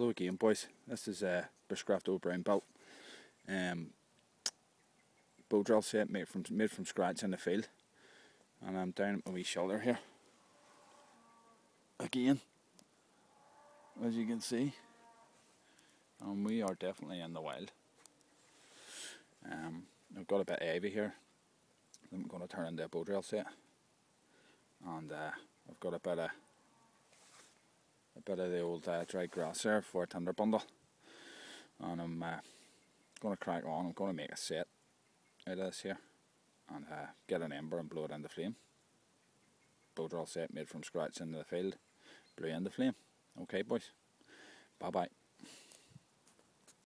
Hello again boys, this is a Bushcraft O'Brien built. Um, bow drill set made from, made from scratch in the field. And I'm down at my wee shelter here. Again. As you can see. And we are definitely in the wild. Um, I've got a bit of ivy here. I'm going to turn into a bow drill set. And uh, I've got a bit of a bit of the old uh, grass there for a tinder bundle. And I'm uh, going to crack on, I'm going to make a set out of this here and uh, get an ember and blow it into the flame. Bow set made from scratch into the field. Blew into the flame. Okay boys. Bye bye